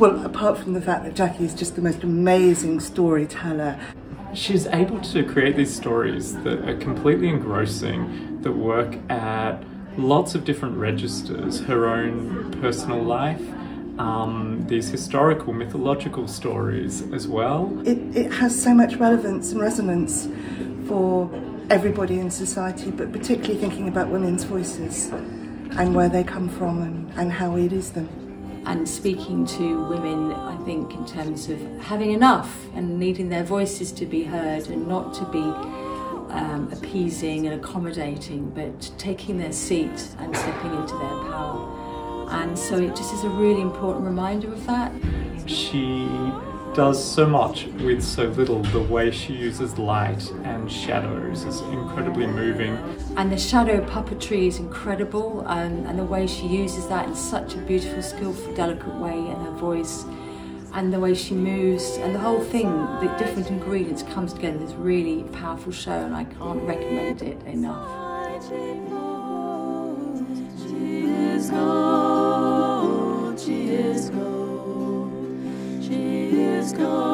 Well, apart from the fact that Jackie is just the most amazing storyteller, she's able to create these stories that are completely engrossing, that work at lots of different registers her own personal life, um, these historical, mythological stories as well. It, it has so much relevance and resonance for everybody in society, but particularly thinking about women's voices and where they come from and, and how it is them. And speaking to women, I think, in terms of having enough and needing their voices to be heard and not to be um, appeasing and accommodating, but taking their seat and stepping into their power. And so it just is a really important reminder of that. She does so much with so little. The way she uses light and shadows is incredibly moving. And the shadow puppetry is incredible, and, and the way she uses that in such a beautiful, skillful, delicate way, and her voice, and the way she moves, and the whole thing, the different ingredients comes together. It's really powerful show, and I can't recommend it enough. Is.